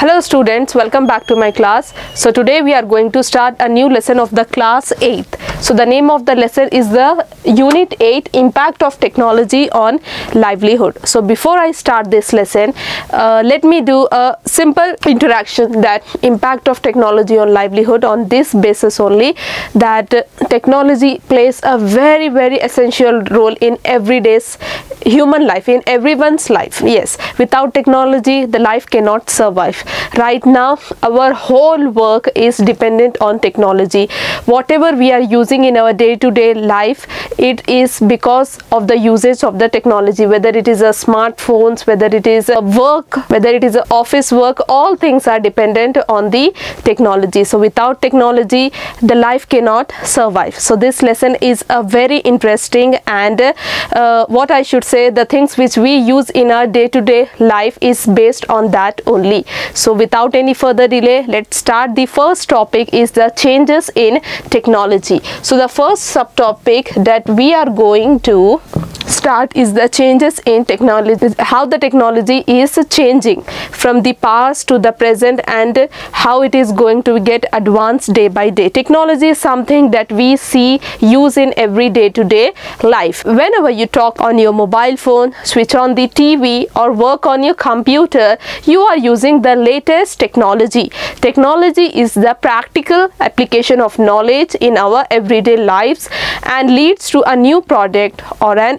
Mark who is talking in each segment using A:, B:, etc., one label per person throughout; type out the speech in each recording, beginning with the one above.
A: Hello students, welcome back to my class. So today we are going to start a new lesson of the class 8th. So the name of the lesson is the unit 8 impact of technology on livelihood. So before I start this lesson, uh, let me do a simple interaction that impact of technology on livelihood on this basis only that uh, technology plays a very very essential role in everyday's human life in everyone's life. Yes without technology the life cannot survive. Right now our whole work is dependent on technology. Whatever we are using in our day-to-day life it is because of the usage of the technology whether it is a smartphones whether it is a work whether it is a office work all things are dependent on the technology. So without technology the life cannot survive. So this lesson is a very interesting and uh, what i should say the things which we use in our day-to-day life is based on that only. So without any further delay let's start. The first topic is the changes in technology so the first subtopic that we are going to start is the changes in technology how the technology is changing from the past to the present and how it is going to get advanced day by day. Technology is something that we see use in every day to day life. Whenever you talk on your mobile phone switch on the tv or work on your computer you are using the latest technology. Technology is the practical application of knowledge in our everyday lives and leads to a new product or an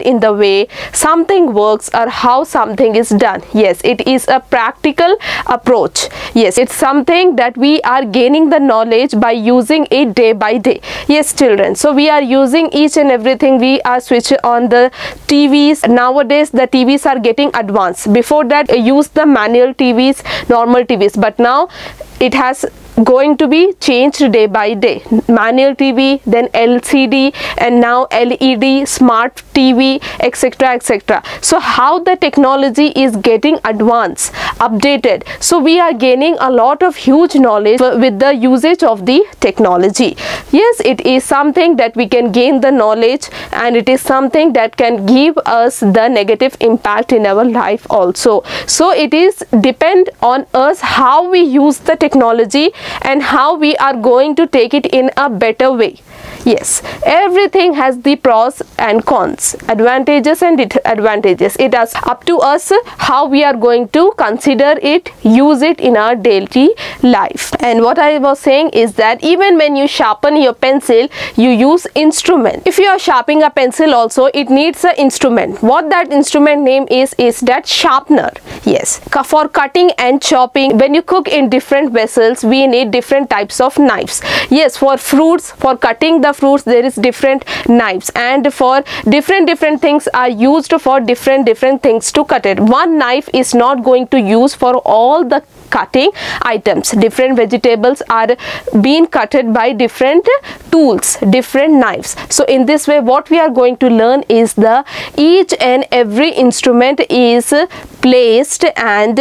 A: in the way something works or how something is done. Yes it is a practical approach. Yes it's something that we are gaining the knowledge by using it day by day. Yes children so we are using each and everything. We are switching on the tvs nowadays the tvs are getting advanced. Before that use the manual tvs normal tvs but now it has going to be changed day by day. Manual tv then lcd and now led smart tv etc etc so how the technology is getting advanced updated. So we are gaining a lot of huge knowledge with the usage of the technology. Yes it is something that we can gain the knowledge and it is something that can give us the negative impact in our life also. So it is depend on us how we use the technology and how we are going to take it in a better way yes everything has the pros and cons advantages and disadvantages it is up to us how we are going to consider it use it in our daily life. And what i was saying is that even when you sharpen your pencil you use instrument. If you are sharpening a pencil also it needs an instrument. What that instrument name is is that sharpener. Yes for cutting and chopping when you cook in different vessels we need different types of knives. Yes for fruits for cutting the fruits there is different knives. And for different different things are used for different different things to cut it. One knife is not going to use for all the cutting items. Different vegetables are being cutted by different tools different knives. So in this way what we are going to learn is the each and every instrument is placed and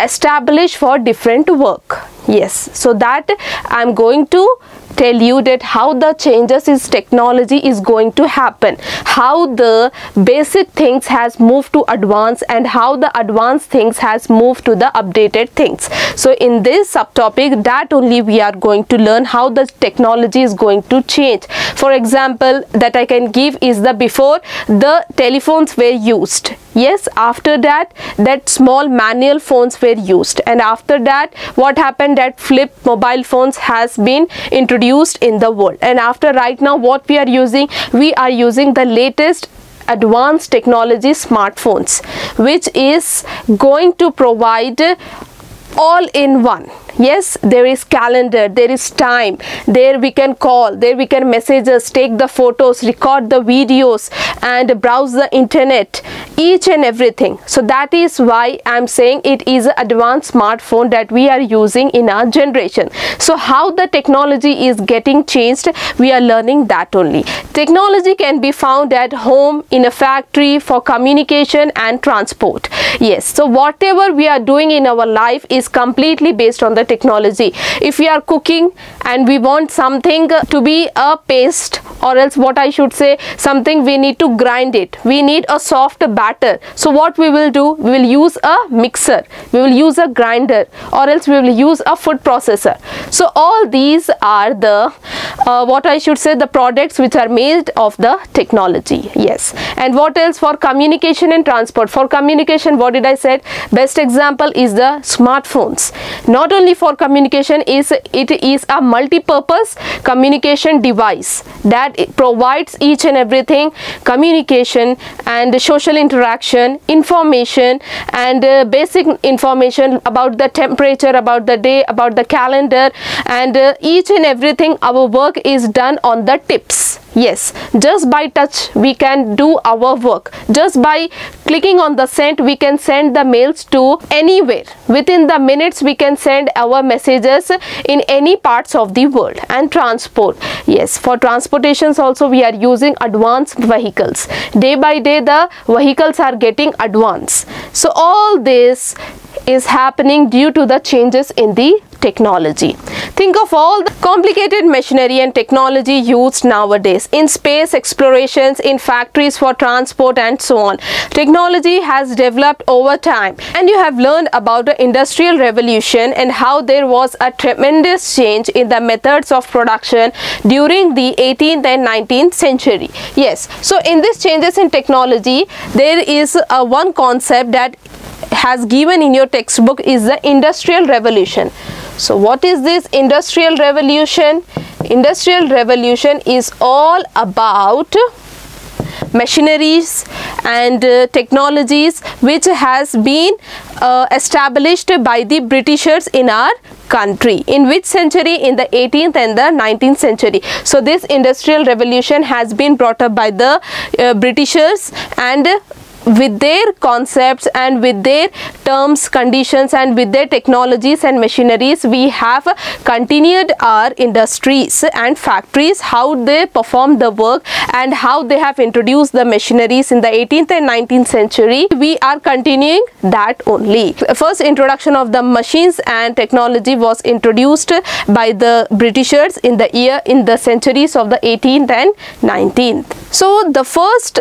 A: established for different work. Yes. So that i'm going to tell you that how the changes in technology is going to happen. How the basic things has moved to advance and how the advanced things has moved to the updated things. So in this subtopic that only we are going to learn how the technology is going to change. For example that i can give is the before the telephones were used yes after that that small manual phones were used. And after that what happened? That flip mobile phones has been introduced in the world. And after right now what we are using? We are using the latest advanced technology smartphones which is going to provide all in one yes there is calendar there is time. There we can call there we can messages take the photos record the videos and browse the internet. Each and everything. So that is why i'm saying it is an advanced smartphone that we are using in our generation. So how the technology is getting changed we are learning that only. Technology can be found at home in a factory for communication and transport. Yes so whatever we are doing in our life is completely based on the technology. If we are cooking and we want something to be a paste or else what I should say something we need to grind it. We need a soft batter. So what we will do? We will use a mixer. We will use a grinder or else we will use a food processor. So all these are the uh, what I should say the products which are made of the technology yes. And what else for communication and transport? For communication what did I said? Best example is the smartphones. Not only for communication is it is a multi-purpose communication device that provides each and everything communication and social interaction information and uh, basic information about the temperature about the day about the calendar and uh, each and everything our work is done on the tips. Yes just by touch we can do our work. Just by clicking on the send we can send the mails to anywhere. Within the minutes we can send our messages in any parts of the world. And transport. Yes for transportations also we are using advanced vehicles. Day by day the vehicles are getting advanced. So all this is happening due to the changes in the technology. Think of all the complicated machinery and technology used nowadays in space explorations, in factories for transport and so on. Technology has developed over time and you have learned about the industrial revolution and how there was a tremendous change in the methods of production during the 18th and 19th century. Yes, so in these changes in technology, there is a one concept that has given in your textbook is the industrial revolution so what is this industrial revolution? Industrial revolution is all about machineries and uh, technologies which has been uh, established by the britishers in our country. In which century? In the 18th and the 19th century. So this industrial revolution has been brought up by the uh, britishers and with their concepts and with their terms conditions and with their technologies and machineries we have continued our industries and factories how they perform the work and how they have introduced the machineries in the 18th and 19th century. We are continuing that only. First introduction of the machines and technology was introduced by the britishers in the year in the centuries of the 18th and 19th so the first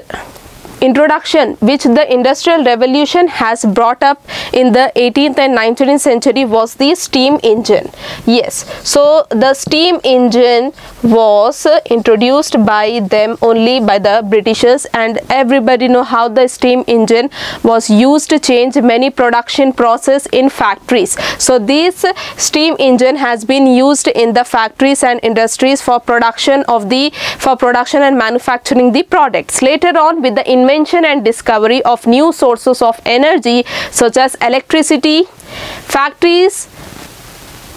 A: introduction which the industrial revolution has brought up in the 18th and 19th century was the steam engine. Yes so the steam engine was introduced by them only by the britishers and everybody know how the steam engine was used to change many production process in factories. So this steam engine has been used in the factories and industries for production of the for production and manufacturing the products. Later on with the invention and discovery of new sources of energy such as electricity, factories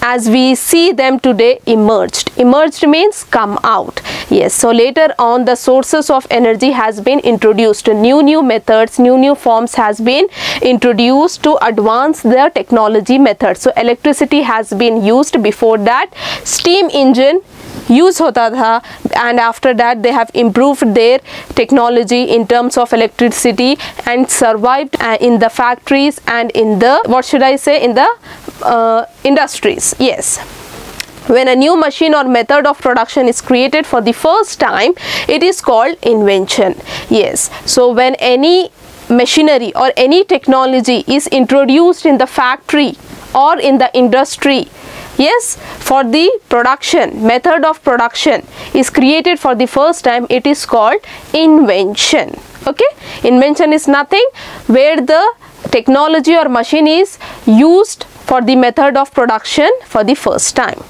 A: as we see them today emerged. Emerged means come out. Yes, so later on the sources of energy has been introduced. New new methods, new new forms has been introduced to advance the technology methods. So electricity has been used before that. Steam engine use होता था and after that they have improved their technology in terms of electricity and survived uh, in the factories and in the what should I say in the uh, industries yes when a new machine or method of production is created for the first time it is called invention yes so when any machinery or any technology is introduced in the factory or in the industry yes for the production method of production is created for the first time. It is called invention. Okay? Invention is nothing where the technology or machine is used for the method of production for the first time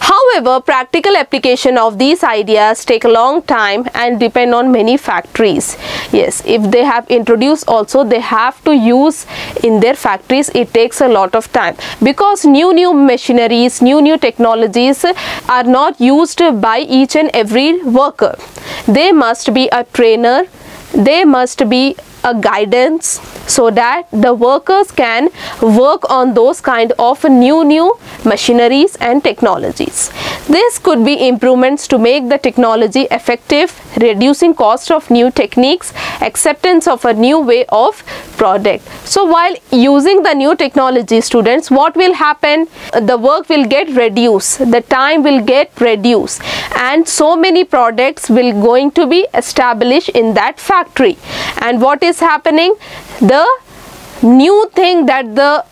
A: However, practical application of these ideas take a long time and depend on many factories. Yes, if they have introduced also they have to use in their factories it takes a lot of time because new new machineries, new new technologies are not used by each and every worker. They must be a trainer, they must be a guidance so that the workers can work on those kind of new new machineries and technologies. This could be improvements to make the technology effective, reducing cost of new techniques, acceptance of a new way of product. So while using the new technology students, what will happen? The work will get reduced, the time will get reduced and so many products will going to be established in that factory. And what is happening? The new thing that the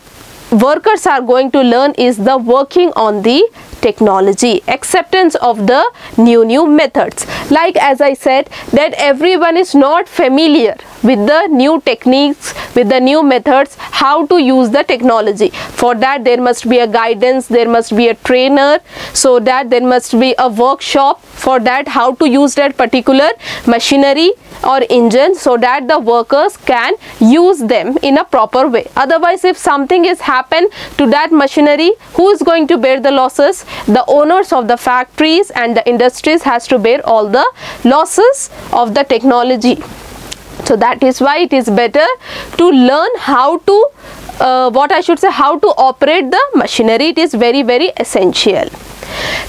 A: workers are going to learn is the working on the technology acceptance of the new new methods. Like as i said that everyone is not familiar with the new techniques with the new methods how to use the technology. For that there must be a guidance there must be a trainer so that there must be a workshop for that how to use that particular machinery or engine so that the workers can use them in a proper way. Otherwise if something is happen to that machinery who is going to bear the losses? The owners of the factories and the industries has to bear all the losses of the technology. So that is why it is better to learn how to uh, what I should say how to operate the machinery. It is very very essential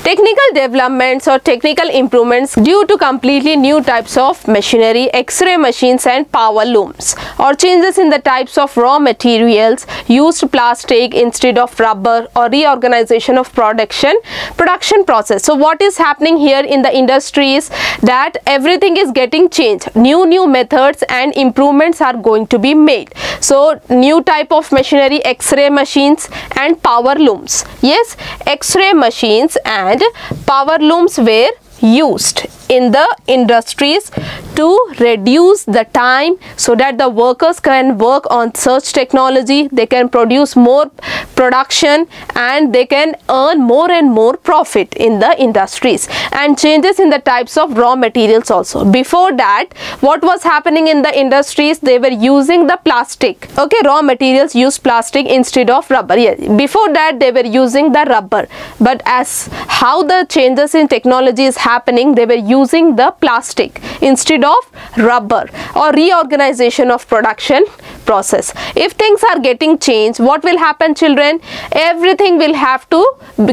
A: Technical developments or technical improvements due to completely new types of machinery, X-ray machines and power looms or changes in the types of raw materials used plastic instead of rubber or reorganization of production production process. So what is happening here in the industry is that everything is getting changed. New new methods and improvements are going to be made. So new type of machinery X-ray machines and power looms. Yes, X-ray machines and power looms were used in the industries to reduce the time so that the workers can work on such technology they can produce more production and they can earn more and more profit in the industries. And changes in the types of raw materials also. Before that what was happening in the industries they were using the plastic. Okay raw materials use plastic instead of rubber. Yeah. before that they were using the rubber. But as how the changes in technology is happening they were using the plastic instead of rubber or reorganization of production process. If things are getting changed what will happen children? Everything will have to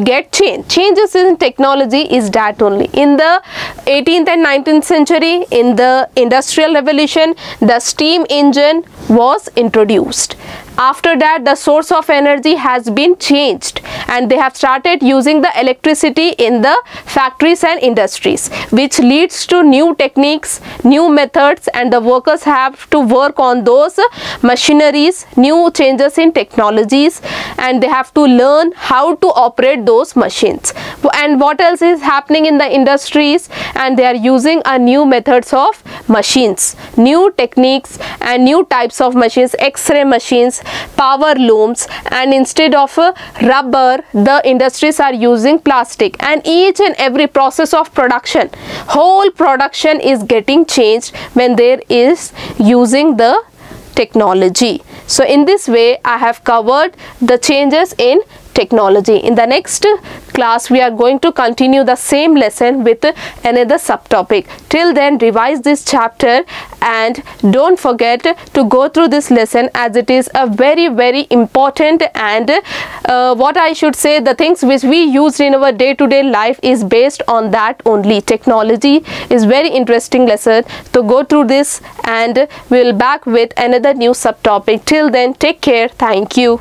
A: get changed. Changes in technology is that only. In the 18th and 19th century in the industrial revolution the steam engine was introduced after that the source of energy has been changed and they have started using the electricity in the factories and industries which leads to new techniques new methods and the workers have to work on those machineries new changes in technologies and they have to learn how to operate those machines. And what else is happening in the industries? And they are using a new methods of machines new techniques and new types of machines x-ray machines power looms and instead of uh, rubber the industries are using plastic. And each and every process of production whole production is getting changed when there is using the technology. So in this way i have covered the changes in technology. In the next class, we are going to continue the same lesson with another subtopic. Till then, revise this chapter and don't forget to go through this lesson as it is a very, very important and uh, what I should say, the things which we use in our day-to-day -day life is based on that only. Technology is very interesting lesson. So go through this and we'll back with another new subtopic. Till then, take care. Thank you.